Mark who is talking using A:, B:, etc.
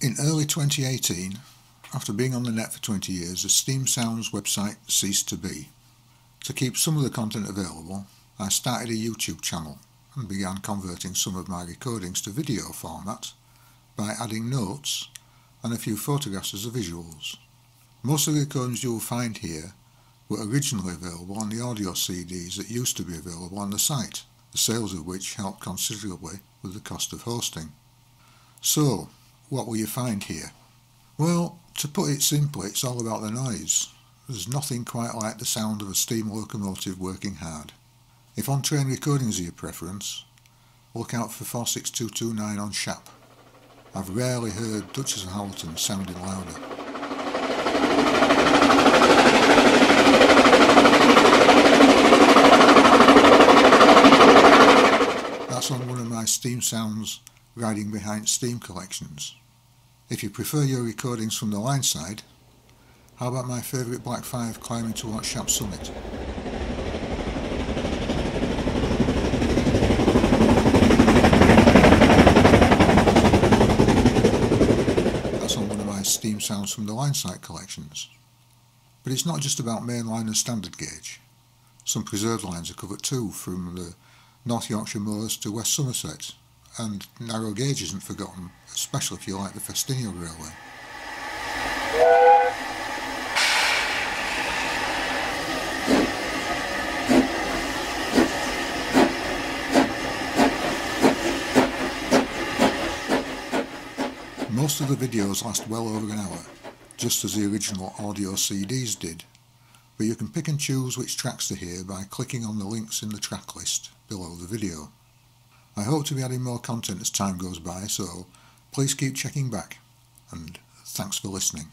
A: In early 2018, after being on the net for 20 years, the Steam Sounds website ceased to be. To keep some of the content available, I started a YouTube channel and began converting some of my recordings to video format by adding notes and a few photographs as the visuals. Most of the recordings you will find here were originally available on the audio CDs that used to be available on the site, the sales of which helped considerably with the cost of hosting. So, what will you find here? Well, to put it simply, it's all about the noise. There's nothing quite like the sound of a steam locomotive working hard. If on-train recordings are your preference, look out for 46229 on SHAP. I've rarely heard Duchess of Hamilton sounding louder. That's on one of my Steam Sounds riding behind Steam collections. If you prefer your recordings from the line side, how about my favourite Black 5 climbing towards Shap Summit? That's on one of my Steam Sounds from the line side collections. But it's not just about mainline and standard gauge. Some preserved lines are covered too, from the North Yorkshire Moors to West Somerset, and narrow gauge isn't forgotten, especially if you like the Festiniog Railway. Most of the videos last well over an hour, just as the original audio CDs did, but you can pick and choose which tracks to hear by clicking on the links in the track list below the video. I hope to be adding more content as time goes by, so please keep checking back, and thanks for listening.